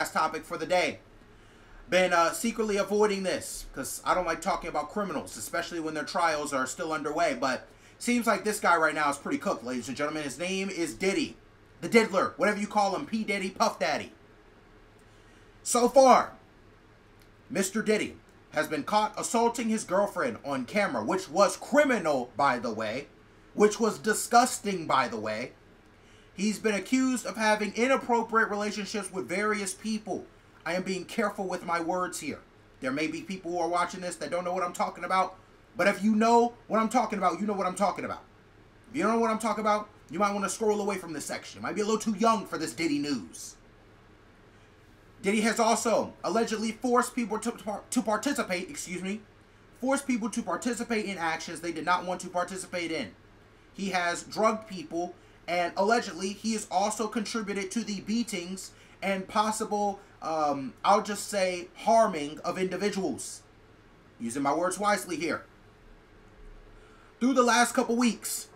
last topic for the day. Been uh, secretly avoiding this because I don't like talking about criminals, especially when their trials are still underway. But seems like this guy right now is pretty cooked, ladies and gentlemen. His name is Diddy, the Diddler, whatever you call him, P Diddy, Puff Daddy. So far, Mr. Diddy has been caught assaulting his girlfriend on camera, which was criminal, by the way, which was disgusting, by the way. He's been accused of having inappropriate relationships with various people. I am being careful with my words here. There may be people who are watching this that don't know what I'm talking about, but if you know what I'm talking about, you know what I'm talking about. If you don't know what I'm talking about, you might want to scroll away from this section. It might be a little too young for this Diddy news. Diddy has also allegedly forced people to, to participate, excuse me, forced people to participate in actions they did not want to participate in. He has drugged people and allegedly he has also contributed to the beatings and possible, um, I'll just say, harming of individuals. Using my words wisely here. Through the last couple weeks,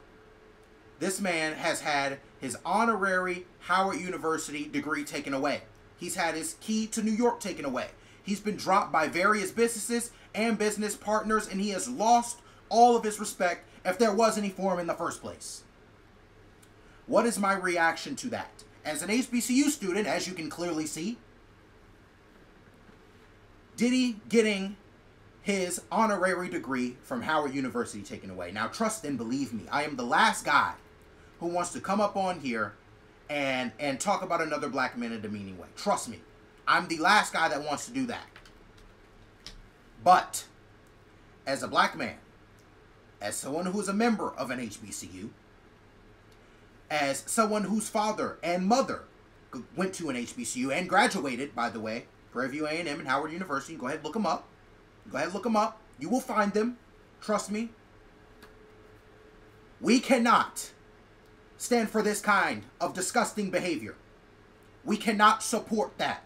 this man has had his honorary Howard University degree taken away. He's had his key to New York taken away. He's been dropped by various businesses and business partners, and he has lost all of his respect if there was any for him in the first place. What is my reaction to that? As an HBCU student, as you can clearly see, Diddy getting his honorary degree from Howard University taken away. Now, trust and believe me, I am the last guy who wants to come up on here and and talk about another black man in a demeaning way. Trust me, I'm the last guy that wants to do that. But as a black man, as someone who is a member of an HBCU, as someone whose father and mother went to an HBCU and graduated, by the way, Prairie View A&M and Howard University. Go ahead, look them up. Go ahead, look them up. You will find them. Trust me. We cannot stand for this kind of disgusting behavior. We cannot support that.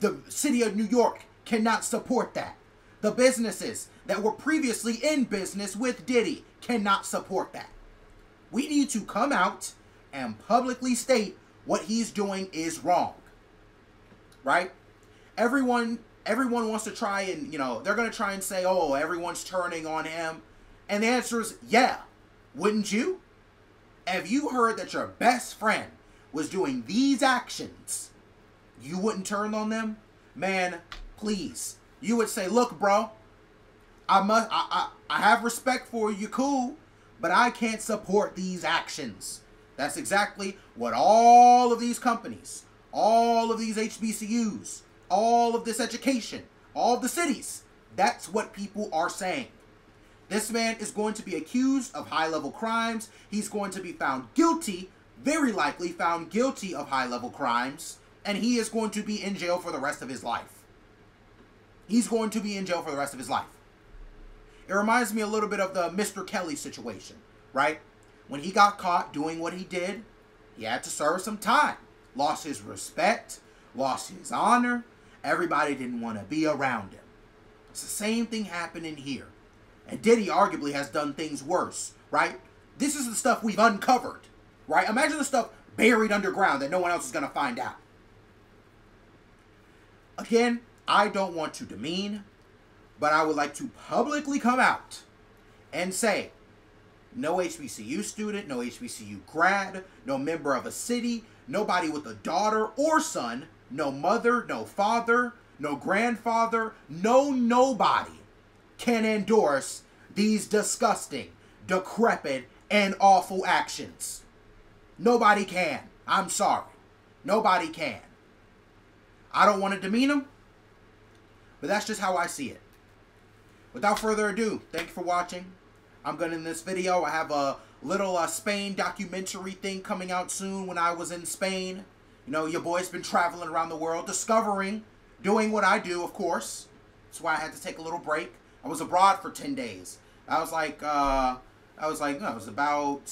The city of New York cannot support that. The businesses that were previously in business with Diddy cannot support that. We need to come out and publicly state what he's doing is wrong. Right? Everyone everyone wants to try and, you know, they're going to try and say, "Oh, everyone's turning on him." And the answer is, "Yeah." Wouldn't you? Have you heard that your best friend was doing these actions, you wouldn't turn on them? Man, please. You would say, "Look, bro, I must I I, I have respect for you, cool, but I can't support these actions." That's exactly what all of these companies, all of these HBCUs, all of this education, all of the cities, that's what people are saying. This man is going to be accused of high level crimes. He's going to be found guilty, very likely found guilty of high level crimes, and he is going to be in jail for the rest of his life. He's going to be in jail for the rest of his life. It reminds me a little bit of the Mr. Kelly situation, right? When he got caught doing what he did, he had to serve some time. Lost his respect, lost his honor. Everybody didn't want to be around him. It's the same thing happening here. And Diddy arguably has done things worse, right? This is the stuff we've uncovered, right? Imagine the stuff buried underground that no one else is going to find out. Again, I don't want to demean, but I would like to publicly come out and say no HBCU student, no HBCU grad, no member of a city, nobody with a daughter or son, no mother, no father, no grandfather, no nobody can endorse these disgusting, decrepit, and awful actions. Nobody can. I'm sorry. Nobody can. I don't want to demean them, but that's just how I see it. Without further ado, thank you for watching. I'm to in this video. I have a little uh, Spain documentary thing coming out soon when I was in Spain. You know, your boy's been traveling around the world, discovering, doing what I do, of course. That's why I had to take a little break. I was abroad for 10 days. I was like, uh, I was like, no, it was about,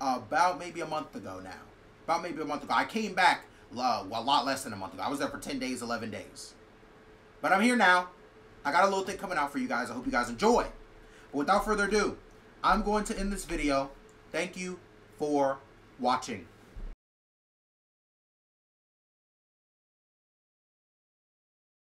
about maybe a month ago now. About maybe a month ago. I came back uh, a lot less than a month ago. I was there for 10 days, 11 days. But I'm here now. I got a little thing coming out for you guys. I hope you guys enjoy. Without further ado, I'm going to end this video. Thank you for watching.